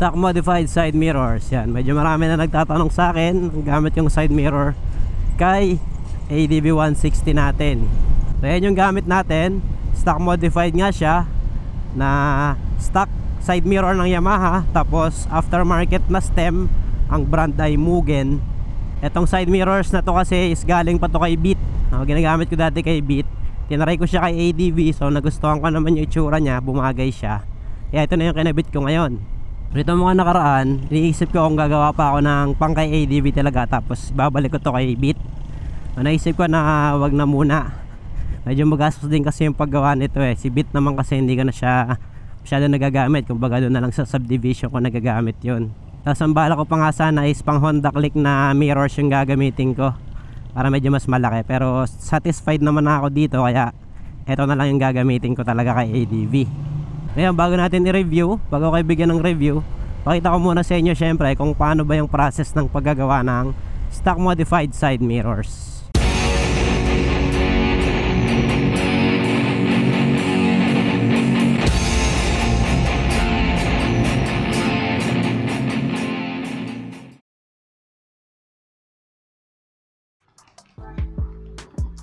stock modified side mirrors. Yan medyo marami na nagtatanong sa akin gamit yung side mirror kay ADB 160 natin. So yan yung gamit natin. Stock modified nga siya na stock side mirror ng Yamaha. Tapos aftermarket na stem ang brand ay Mugen. Etong side mirrors na to kasi is galing pa to kay Beat. Oh, ginagamit ko dati kay Beat tinry ko siya kay ADV so nagustuhan ko naman yung itsura niya bumagay siya. Kaya ito na yung kinabit ko ngayon Rito mga nakaraan, iniisip ko kung gagawa pa ako ng pang kay ADV talaga tapos babalik ko to kay Beat. So, naisip ko na wag na muna. Medyo magastos din kasi yung paggawa nito eh. Si Beat naman kasi hindi ko na siya masyado nagagamit. Kumbaga doon na lang sa subdivision ko nagagamit yun. Tapos ang bala ko pa nga sana is pang Honda Click na mirrors yung gagamitin ko. Para medyo mas malaki. Pero satisfied naman ako dito kaya ito na lang yung gagamitin ko talaga kay ADV. Ngayon, bago natin i-review, bago kayo bigyan ng review, pakita ko muna sa inyo syempre kung paano ba yung process ng paggagawa ng stock modified side mirrors.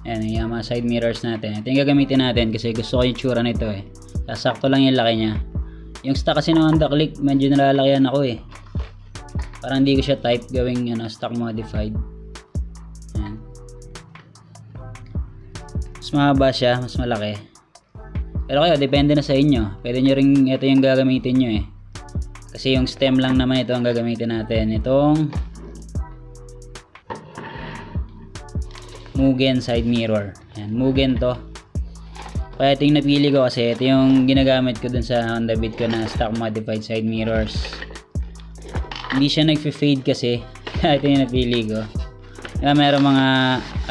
Ayan, yung mga side mirrors natin. Ito yung gagamitin natin kasi gusto ko yung tsura nito eh. Sasakto lang yung laki niya. Yung stock kasi ng Honda Click, medyo nalalakyan ako eh. Parang hindi ko siya type gawing ano, stock modified. Ayan. Mas mahaba siya, mas malaki. Pero kayo, depende na sa inyo. Pwede nyo rin, ito yung gagamitin nyo eh. Kasi yung stem lang naman ito ang gagamitin natin. Itong Mugen side mirror. Ayan, Mugen to. Kaya ito yung napili ko kasi ito yung ginagamit ko dun sa Honda Beat ko na stock modified side mirrors. Hindi siya nagfe-fade kasi. Kaya ito yung napili ko. Kaya meron mga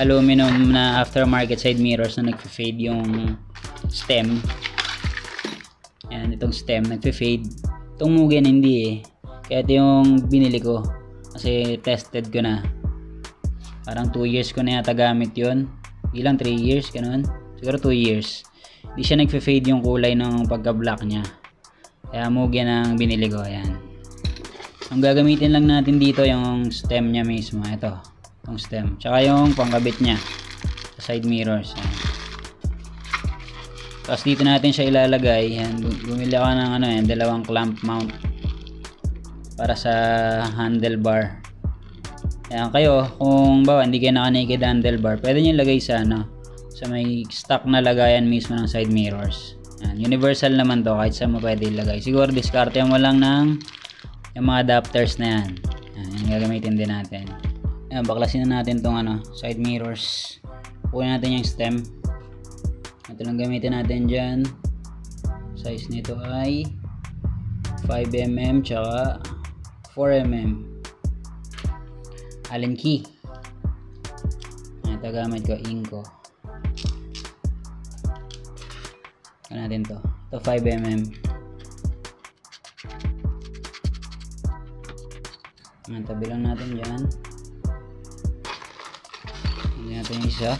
aluminum na aftermarket side mirrors na nagfe-fade yung stem. Ayan, itong stem nagfe-fade. Itong Mugen hindi eh. Kaya ito yung binili ko. Kasi tested ko na. Parang 2 years ko na yata gamit yun. Ilang 3 years, ganun. Siguro 2 years. Di siya nagfe-fade yung kulay ng pagka-black niya. Kaya Mugen ang binili ko. Ayan. Ang gagamitin lang natin dito yung stem niya mismo. Ito. Itong stem. Tsaka yung pangkabit niya. Sa side mirrors. Ayan. Tapos dito natin siya ilalagay. Ayan. Bumili ako ng ano, yan, dalawang clamp mount. Para sa handlebar. Ayan kayo, kung bawa hindi kayo naka-naked handlebar, pwede nyo ilagay sa ano, sa may stock na lagayan mismo ng side mirrors. Ayan, universal naman to, kahit saan mo pwede ilagay. Siguro diskarte mo lang ng yung mga adapters na yan. Ayan, yung gagamitin din natin. Ayan, baklasin na natin tong ano, side mirrors. Kunin natin yung stem. Ito lang gamitin natin dyan. Size nito ay 5mm tsaka 4mm allen key ito gamit ko inko natin to. Ito 5mm Ayan, tabi lang natin dyan. Hindi natin isa.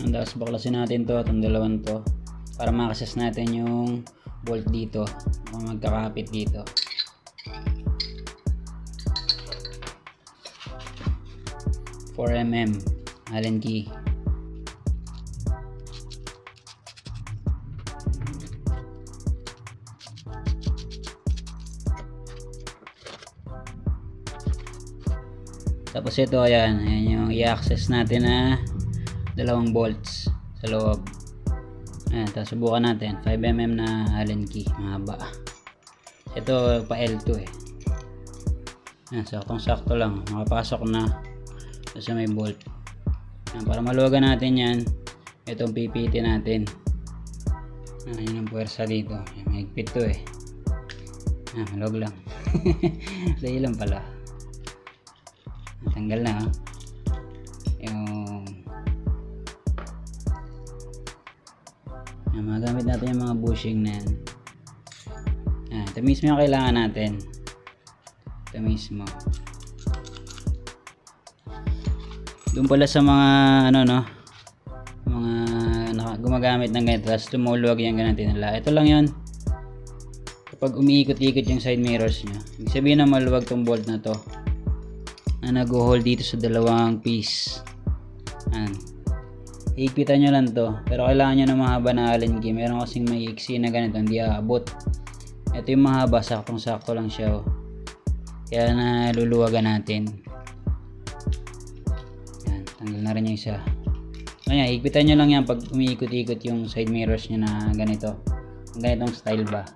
And tapos baklasin natin to itong dalawang to para makasas natin yung bolt dito kung magkakapit dito four mm allen key tapos ito ayan, ayan yung i-access natin na dalawang bolts sa loob. Ayan, tapos subukan natin. 5mm na allen key mahaba. Ito pa L2 eh. Ayan, saktong sakto lang makapasok na sa may bolt ayan, para maluwagan natin yan itong PPT natin ayan, yun ang puwersa dito ayan, mahigpit to eh ayan, maluwag lang dahil lang pala tanggal na oh. yung Yan, magamit natin yung mga bushing na yan. Yan, ito mismo yung kailangan natin. Ito mismo. Doon pala sa mga ano no, mga naka, gumagamit ng ganito, tapos tumuluwag yung ganito nila. Ito lang yun. Kapag umiikot-ikot yung side mirrors nyo, ibig sabihin na maluwag tong bolt na to na nag-hold dito sa dalawang piece. Yan. Iikpitan nyo lang to. Pero kailangan nyo ng mahaba na allen key. Meron kasing may iksi na ganito, hindi aabot. Ito yung mahaba, saktong-sakto lang siya. Oh. Kaya naluluwagan natin. Tanggal na rin yung isa. Kaya, higpitan nyo lang yan pag umiikot-ikot yung side mirrors nyo na ganito. Ganitong style ba.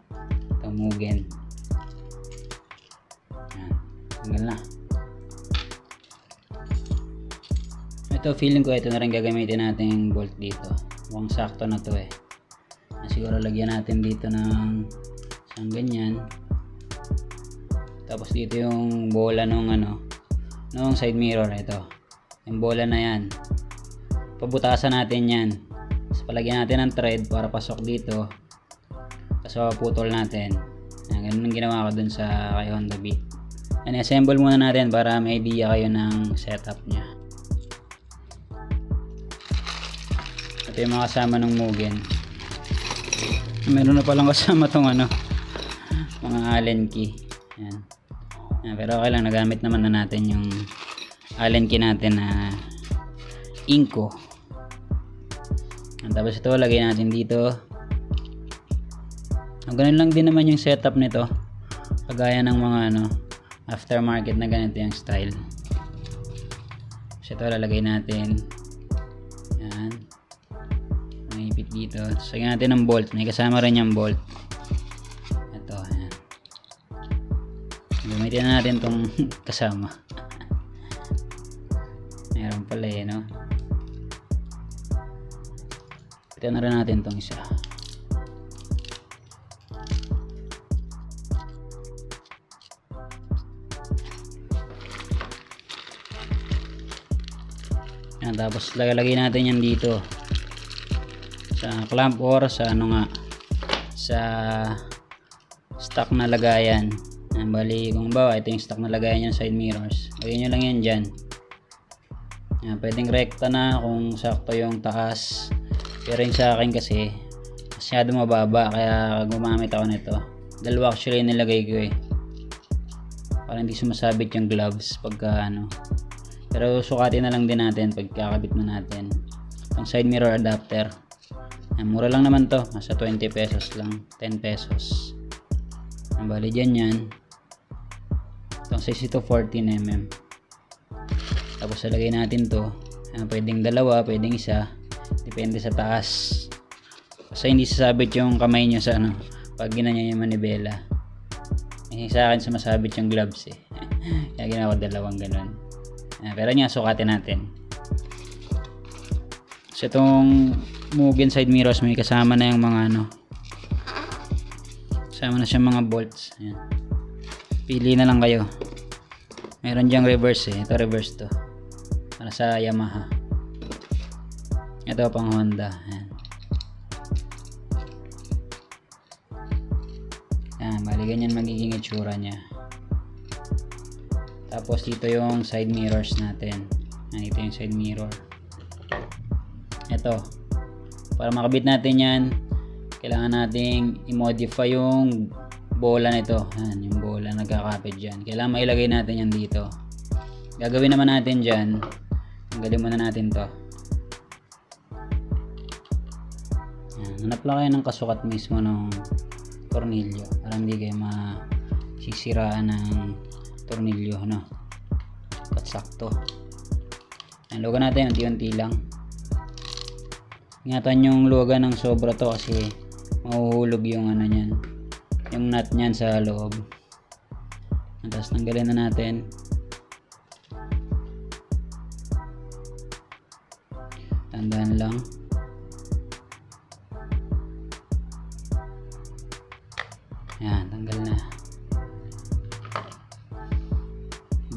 Ito, Mugen. Yan, tanggal na. Ito, feeling ko ito na rin gagamitin natin bolt dito. Mukhang sakto na to eh. Na siguro lagyan natin dito ng isang ganyan. Tapos dito yung bola nung ano, nung side mirror ito. Yung bola na yan. Pabutasan natin yan. Tapos palagyan natin ng thread para pasok dito. Tapos putol natin. Yan, ganun ginawa ko dun sa kay Honda Beat. And assemble muna natin para may idea kayo ng setup niya. Ito yung mga kasama ng Mugen. Meron na palang kasama tong ano, mga Allen key. Yan. Yan, pero okay lang, nagamit naman na natin yung Allen key natin na. Yan, tapos ito, lagay natin dito. Ganun lang din naman yung setup nito. Kagaya ng mga ano, aftermarket na ganito yung style. So ito, lalagay natin. Yan. Maipit dito. Tapos natin ng bolt. May kasama rin yung bolt. Ito, ayan. Gamitin na natin tong kasama. Ito na natin tong isa. Yan, tapos lalagay natin yan dito. Sa clamp or sa ano nga sa stock na lagayan. Yan, bali kung bawa ito yung stock na lagayan yung side mirrors. Lagyan nyo lang yan dyan. Yan, pwedeng rekta na kung sakto yung taas pero yung sa akin kasi masyado mababa kaya gumamit ako nito. Dalawa actually nilagay ko eh. Para hindi sumasabit yung gloves pagka ano. Pero sukatin na lang din natin pagkakabit na natin. Ang side mirror adapter. Yan, mura lang naman to. Nasa 20 pesos lang. 10 pesos. Ang bali dyan yan. Itong size ito 14mm tapos lagay natin to. Yan, pwedeng dalawa pwedeng isa depende sa taas kasi hindi sasabit yung kamay nyo sa ano pag ginanya yung manibela eh, sa akin sumasabit yung gloves eh kaya ginawa dalawang ganun Ah, pero nga sukatin natin. So itong Mugen side mirrors may kasama na yung mga ano. Kasama na siya mga bolts. Ayan. Pili na lang kayo. Meron diyang reverse eh. Ito reverse to. Para sa Yamaha. Ito pang Honda. Ayan. Ayan, bali ganyan magiging itsura niya. Tapos dito yung side mirrors natin. Yan, ito yung side mirror. Ito. Para makabit natin yan, kailangan nating i-modify yung bola nito. Yan, yung bola nagkakapit dyan. Kailangan mailagay natin yan dito. Gagawin naman natin dyan. Tanggalin muna natin to. Hanap lang kayo ng kasukat mismo ng tornilyo para hindi kayo masisiraan ng tornilyo no at sakto. Lugan natin unti-unti lang. Ingatan yung lugan ng sobra to kasi mahuhulog yung ano nyan yung nut nyan sa loob. Tapos tanggalin na natin. Tandaan lang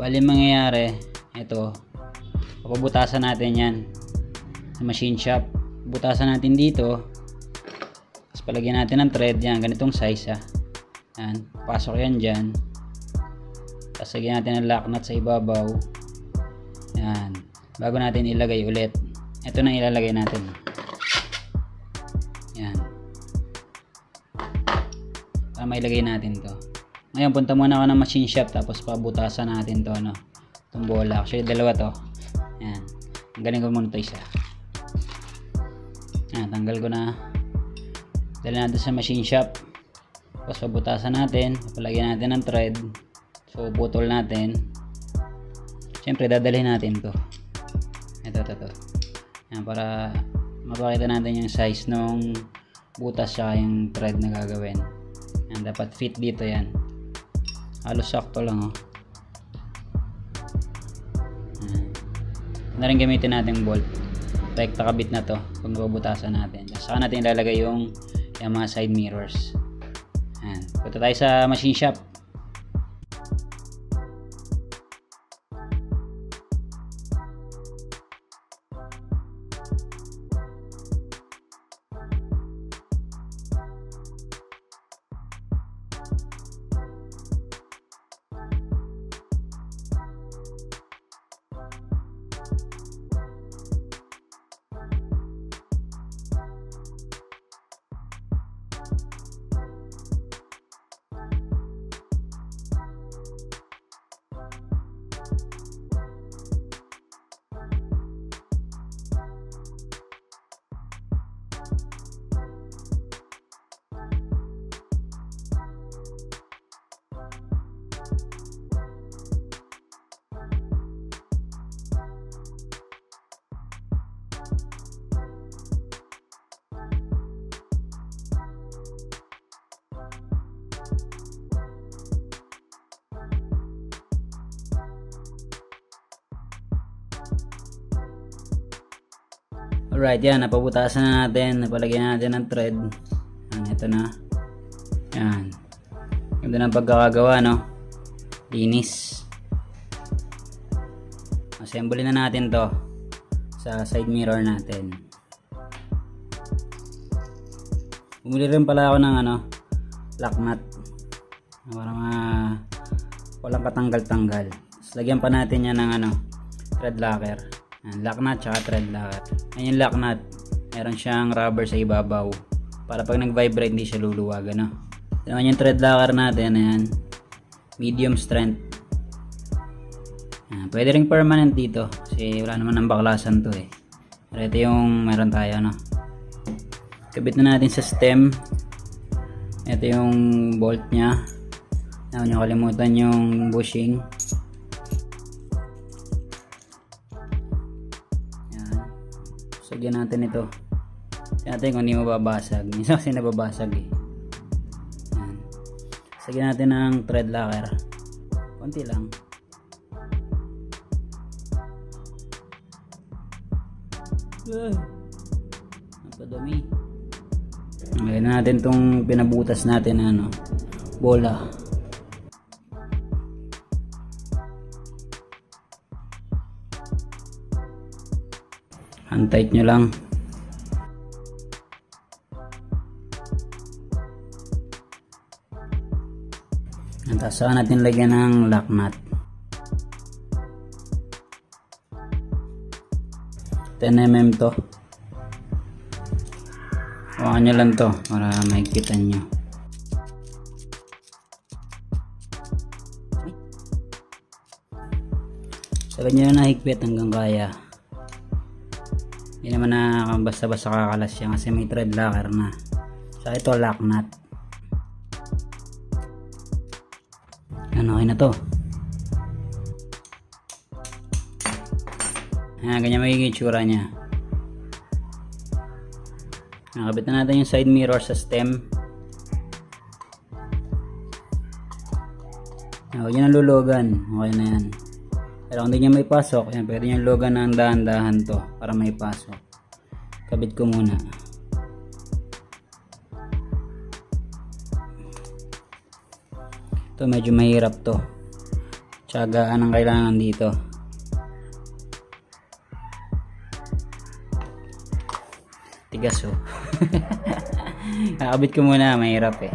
Bali mangyayari, ito, papabutasan natin yan sa machine shop. Butasan natin dito, tapos palagyan natin ng thread yan, ganitong size ha. Yan, pasok yan dyan. Tapos lagyan natin ng lock nut sa ibabaw. Yan. bago natin ilagay ulit ito na ilalagay natin yan para mailagay natin to ngayon punta muna ako ng machine shop tapos pabutasan natin to ano itong bola actually dalawa to. Yan ang galing ko muna to isa. Yan tanggal ko na. Dala natin sa machine shop. Tapos pabutasan natin. Papalagyan natin ng thread. So putol natin. Syempre dadalhin natin to. Ito ito ito. Yan para mapakita natin yung size ng butas siya yung thread na gagawin. Yan dapat fit dito yan halos sakto lang oh. Na rin gamitin natin bolt. Rekta kabit na to pag nababutasan natin. Saka natin ilalagay yung, yung mga side mirrors. Yan. punta tayo sa machine shop Alright, yan. Napabutasan na natin. Napalagyan natin ng thread. Yan, ito na. Yan. Ganda ng pagkakagawa, no? Linis. Assemble na natin to sa side mirror natin. Bumili rin pala ako ng ano, lock nut. Para ma walang katanggal-tanggal. Tapos lagyan pa natin yan ng ano, thread locker. Lock nut tsaka thread locker. Yan yung lock. Meron siyang rubber sa ibabaw. Para pag nag-vibrate hindi siya luluwag. Ano? Naman yung thread locker natin. Ayan. Medium strength. Yan, pwede ring permanent dito. Kasi wala naman ng baklasan to eh. Pero ito yung meron tayo. No? Kabit na natin sa stem. Ito yung bolt niya. Huwag nyo kalimutan yung bushing. Sagyan natin ito. Natin kung hindi mababasag. Minsan kasi nababasag eh. Yan. Sagyan natin ng thread locker. Konti lang. Ah. Napadumi. Na natin tong pinabutas natin na ano, bola. Untight nyo lang. At saka natin lagyan ng lock nut. 10mm to. Hawakan nyo lang to para makikita nyo. Sa ganyan na higpit hanggang kaya. Hindi naman na basta-basta kakalas siya kasi may thread locker na. So ito lock nut. Ano okay na to. Ayan, ganyan magiging itsura niya. Nakabit na natin yung side mirror sa stem. Huwag nyo nang lulugan. Okay na yan. Pero kung hindi nyo may pasok, yan, pwede nyo lugan ng dahan-dahan to para may pasok. Kabit ko muna. Ito medyo mahirap to. Tsagaan ang kailangan dito. Tigas oh. Kakabit ko muna, mahirap eh.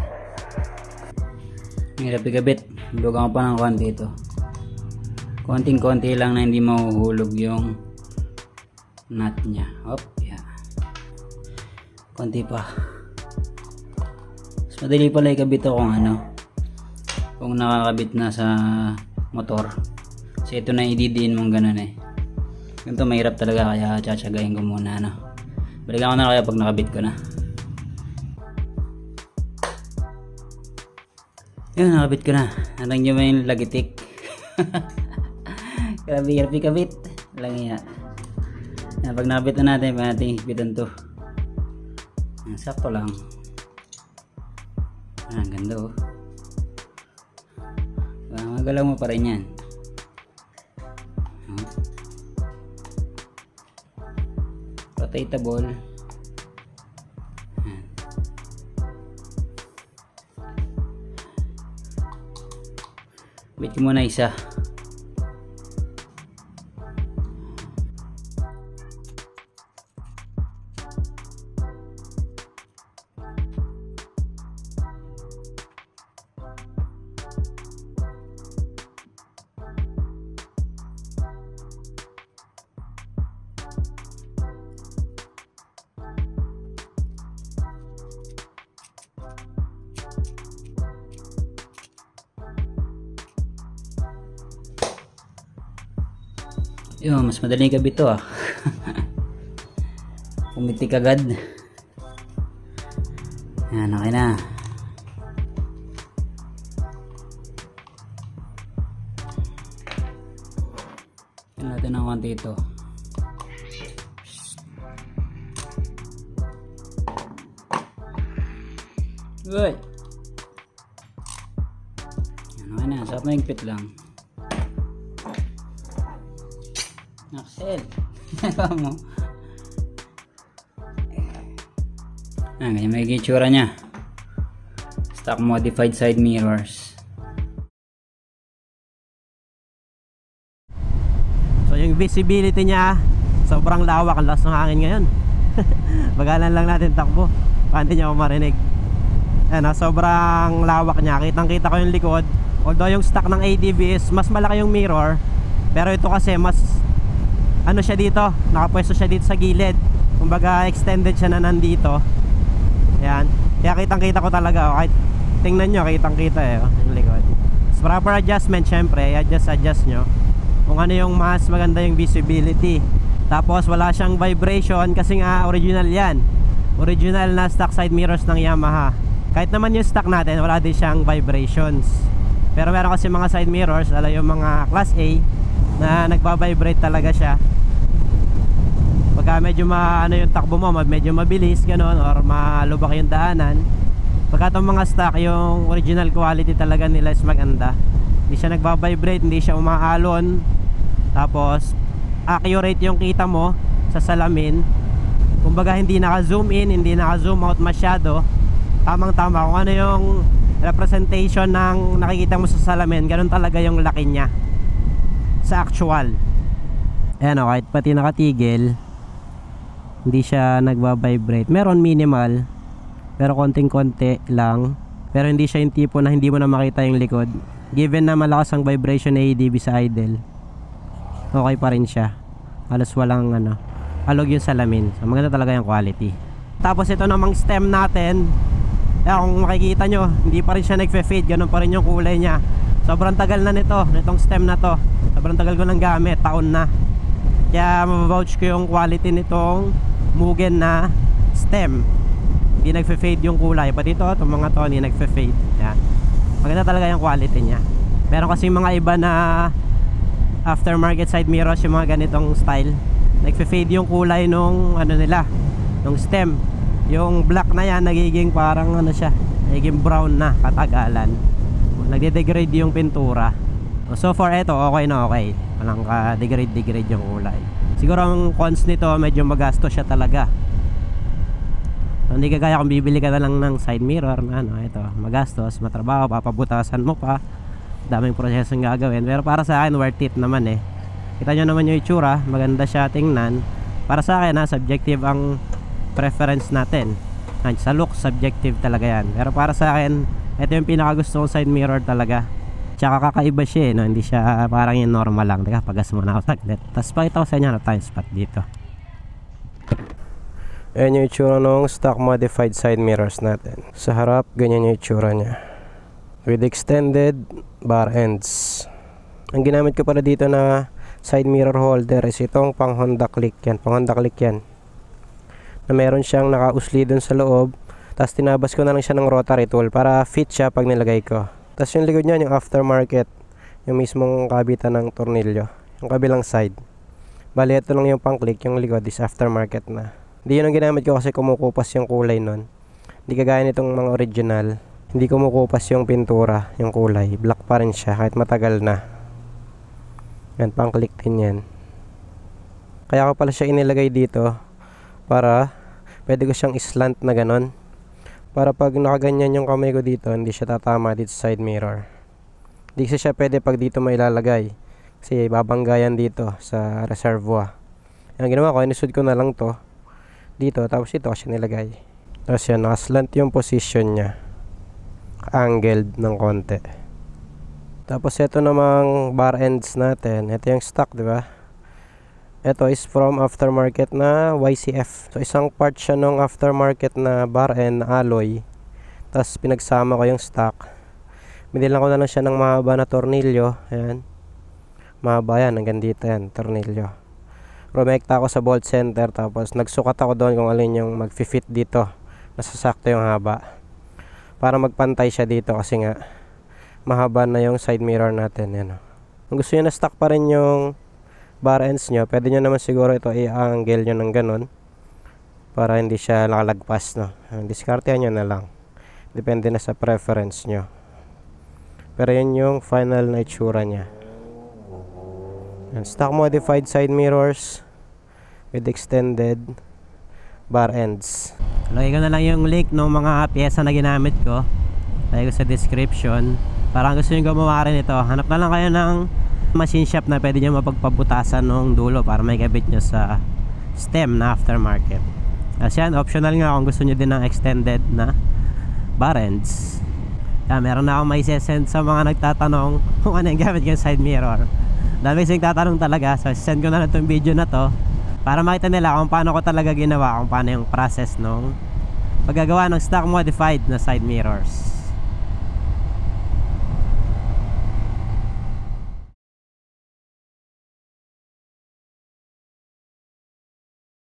Mahirap ikabit. Lugan ko pa ng konti ito konting konti lang na hindi mahuhulog yung nut niya. Hop, yeah. Konti pa. Mas madali pala ikabit ito kung ano. Kung nakakabit na sa motor. Kasi ito na ididiin mong ganun eh. Ganito mahirap talaga kaya tsatsagayin ko muna ano. Balikan ko na kaya pag nakabit ko na. Yun, nakabit ko na. Anong nyo ba yung lagitik? Grabe, hirap ikabit. Lang iya. Yan, pag nakabit na natin, pag natin higpitan to. Sakto lang. Ah, ganda oh. Ah, magalaw mo pa rin yan. Ah. Rotatable. Wait ko muna isa. Yun, mas madaling gabi to ah. Pumitik agad. Yan, okay na. Yan natin ng konti ito. Uy! Yan, okay na. Sarap na higpit lang. Mo. Ah, ganyan may itsura niya. Stock modified side mirrors. So yung visibility niya sobrang lawak ang lakas ng hangin ngayon. Bagalan lang natin takbo. Hindi niya ako marinig. Ayan, ah, sobrang lawak niya. Kitang kita ko yung likod. Although yung stock ng ADV is mas malaki yung mirror. Pero ito kasi mas ano siya dito. Nakapwesto siya dito sa gilid. Kumbaga extended siya na nandito. Ayan. Kaya kitang kita ko talaga. Oh. Kahit tingnan nyo, kitang kita eh. Oh, yung likod. So, proper adjustment syempre. I-adjust, adjust nyo kung ano yung mas maganda yung visibility tapos wala siyang vibration kasi nga original yan original na stock side mirrors ng Yamaha kahit naman yung stock natin wala din siyang vibrations pero meron kasi mga side mirrors ala yung mga class A na nagba-vibrate talaga siya. Pagka medyo ma, ano yung takbo mo medyo mabilis ganon or malubak yung daanan. Pagka itong mga stock yung original quality talaga nila is maganda. Hindi siya nagba-vibrate hindi siya umaalon. Tapos accurate yung kita mo sa salamin. Kumbaga hindi naka-zoom in hindi naka-zoom out masyado. Tamang tama kung ano yung representation ng nakikita mo sa salamin ganun talaga yung laki niya sa actual. Ayan o kahit pati nakatigil hindi siya nagba-vibrate meron minimal pero konting konti lang. Pero hindi siya yung tipo na hindi mo na makita yung likod. Given na malakas ang vibration na ADB sa idle okay pa rin siya. Halos walang ano alog yung salamin. So maganda talaga yung quality. Tapos ito namang stem natin. Eh, kung makikita nyo hindi pa rin siya nagfe-fade. Ganun pa rin yung kulay niya sobrang tagal na nito nitong stem na to. Sobrang tagal ko nang gamit taon na. Kaya mabavouch ko yung quality nitong Mugen na stem. Hindi nagfe-fade yung kulay. Pati ito itong mga to hindi nagfe-fade. Yan. Maganda talaga yung quality niya. Meron kasi mga iba na aftermarket side mirrors yung mga ganitong style. Nagfe-fade yung kulay nung ano nila nung stem. Yung black na yan nagiging parang ano siya nagiging brown na katagalan nagde-degrade yung pintura. So far eto okay na okay. Walang ka-degrade degrade yung kulay siguro ang cons nito medyo magasto siya talaga. So, hindi kagaya kung bibili ka na lang ng side mirror na ano ito magastos matrabaho papabutasan mo pa. Daming prosesong gagawin. Pero para sa akin worth it naman eh. Kita nyo naman yung itsura maganda siya tingnan. Para sa akin ha subjective ang preference natin sa look subjective talaga yan pero para sa akin ito yung pinakagusto kong side mirror talaga tsaka kakaiba siya eh no? hindi siya parang yung normal lang teka pagas muna ako saglit tapos pakita ko sa inyo na time spot dito Ayan yung itsura ng stock modified side mirrors natin. Sa harap, ganyan yung itsura niya. With extended bar ends. Ang ginamit ko pala dito na side mirror holder is itong pang Honda Click yan. Pang Honda Click yan. Na meron siyang nakausli dun sa loob. Tapos tinabas ko na lang siya ng rotary tool para fit siya pag nilagay ko. Tapos yung likod niya, yung aftermarket. Yung mismong kabitan ng tornilyo. Yung kabilang side. Bali, ito lang yung pang click. Yung likod is aftermarket na. Hindi yun ang ginamit ko kasi kumukupas yung kulay nun. Hindi kagaya nitong mga original. Hindi kumukupas yung pintura, yung kulay. Black pa rin siya kahit matagal na. Yan, pang click din yan. Kaya ko pala siya inilagay dito para pwede ko siyang slant na ganon. Para pag nakaganyan yung kamay ko dito, hindi siya tatama dito sa side mirror. Hindi kasi siya pwede pag dito may ilalagay. Kasi babanggayan dito sa reservoir. Ang ginawa ko, inisud ko na lang to dito tapos ito kasi nilagay tapos yan nakaslant yung position niya angled ng konti tapos ito namang bar ends natin ito yung stock di ba ito is from aftermarket na YCF so isang part siya ng aftermarket na bar na alloy. Tapos pinagsama ko yung stock. Binilang ko na lang siya ng mahaba na tornilyo. Ayan. Mahaba yan hanggang dito yan tornilyo. Rumekta ako sa bolt center tapos nagsukat ako doon kung alin yung magfi-fit dito. Nasasakto yung haba. Para magpantay siya dito kasi nga mahaba na yung side mirror natin yan kung gusto nyo na stock pa rin yung bar ends nyo pwede nyo naman siguro ito i-angle nyo ng ganun para hindi siya nakalagpas no diskartehan nyo na lang depende na sa preference nyo pero yan yung final na itsura nya yan, stock modified side mirrors with extended bar ends. Lagay ko na lang yung link ng mga pyesa na ginamit ko. Lagay ko sa description. Parang gusto nyo gumawa rin ito. Hanap na lang kayo ng machine shop na pwede nyo mapagpabutasan ng dulo para may kabit nyo sa stem na aftermarket. Kasi yan, optional nga kung gusto nyo din ng extended na bar ends. Kaya meron na akong may send sa mga nagtatanong kung ano yung gamit ko side mirror dami kasi nagtatanong talaga so send ko na lang itong video na to para makita nila kung paano ko talaga ginawa kung paano yung process nung paggagawa ng stock modified na side mirrors